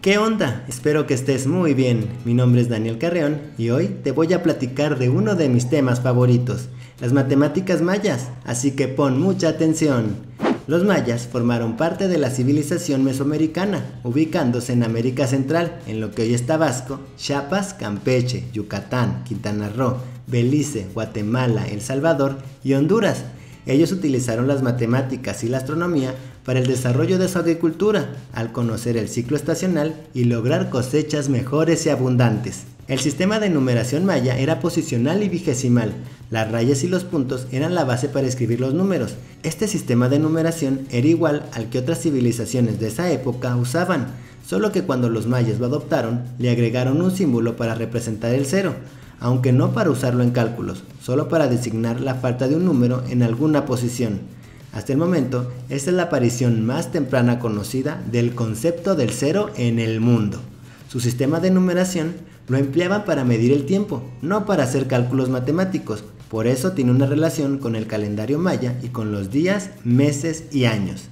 ¿Qué onda? Espero que estés muy bien. Mi nombre es Daniel Carreón y hoy te voy a platicar de uno de mis temas favoritos, las matemáticas mayas, así que pon mucha atención. Los mayas formaron parte de la civilización mesoamericana, ubicándose en América Central, en lo que hoy es Tabasco, Chiapas, Campeche, Yucatán, Quintana Roo, Belice, Guatemala, El Salvador y Honduras. Ellos utilizaron las matemáticas y la astronomía para el desarrollo de su agricultura, al conocer el ciclo estacional y lograr cosechas mejores y abundantes. El sistema de numeración maya era posicional y vigesimal. Las rayas y los puntos eran la base para escribir los números. Este sistema de numeración era igual al que otras civilizaciones de esa época usaban, solo que cuando los mayas lo adoptaron, le agregaron un símbolo para representar el cero, aunque no para usarlo en cálculos, solo para designar la falta de un número en alguna posición. Hasta el momento, es la aparición más temprana conocida del concepto del cero en el mundo. Su sistema de numeración lo empleaban para medir el tiempo, no para hacer cálculos matemáticos. Por eso tiene una relación con el calendario maya y con los días, meses y años.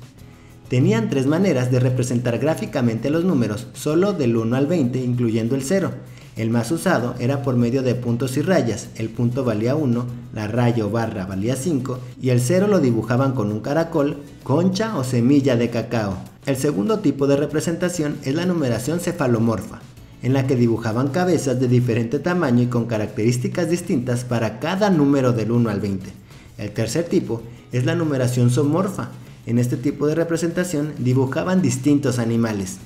Tenían tres maneras de representar gráficamente los números, solo del 1 al 20, incluyendo el 0. El más usado era por medio de puntos y rayas, el punto valía 1, la raya o barra valía 5 y el 0 lo dibujaban con un caracol, concha o semilla de cacao. El segundo tipo de representación es la numeración cefalomorfa, en la que dibujaban cabezas de diferente tamaño y con características distintas para cada número del 1 al 20. El tercer tipo es la numeración somorfa. En este tipo de representación dibujaban distintos animales.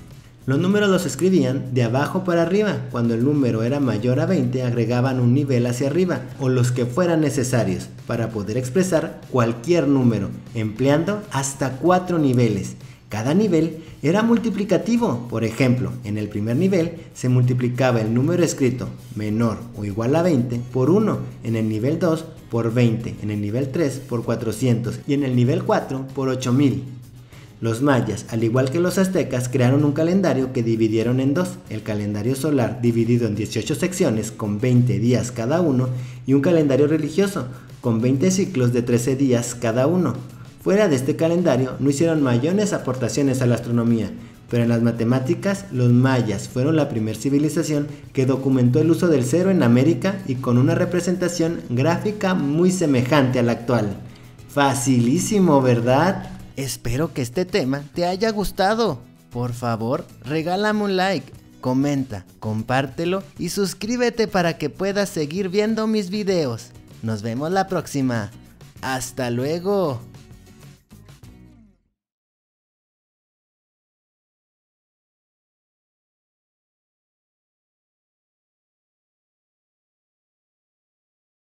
Los números los escribían de abajo para arriba. Cuando el número era mayor a 20 agregaban un nivel hacia arriba o los que fueran necesarios para poder expresar cualquier número, empleando hasta cuatro niveles. Cada nivel era multiplicativo. Por ejemplo, en el primer nivel se multiplicaba el número escrito menor o igual a 20 por 1, en el nivel 2 por 20, en el nivel 3 por 400 y en el nivel 4 por 8000. Los mayas, al igual que los aztecas, crearon un calendario que dividieron en dos, el calendario solar dividido en 18 secciones con 20 días cada uno y un calendario religioso con 20 ciclos de 13 días cada uno. Fuera de este calendario no hicieron mayores aportaciones a la astronomía, pero en las matemáticas los mayas fueron la primera civilización que documentó el uso del cero en América y con una representación gráfica muy semejante a la actual. Facilísimo, ¿verdad? Espero que este tema te haya gustado. Por favor, regálame un like, comenta, compártelo y suscríbete para que puedas seguir viendo mis videos. Nos vemos la próxima. Hasta luego.